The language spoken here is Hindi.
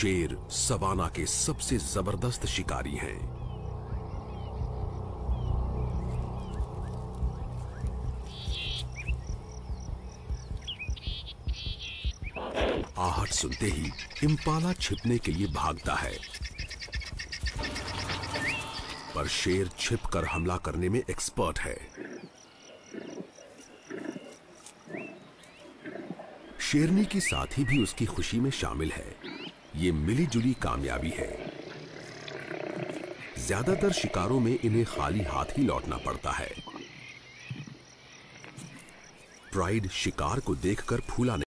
शेर सवाना के सबसे ज़बरदस्त शिकारी हैं। आहट सुनते ही इम्पाला छिपने के लिए भागता है। पर शेर छिपकर हमला करने में एक्सपर्ट है। शेरनी की साथी भी उसकी खुशी में शामिल है। ये मिलीजुली कामयाबी है। ज़्यादातर शिकारों में इन्हें खाली हाथ ही लौटना पड़ता है। प्राइड शिकार को देखकर फूला नहीं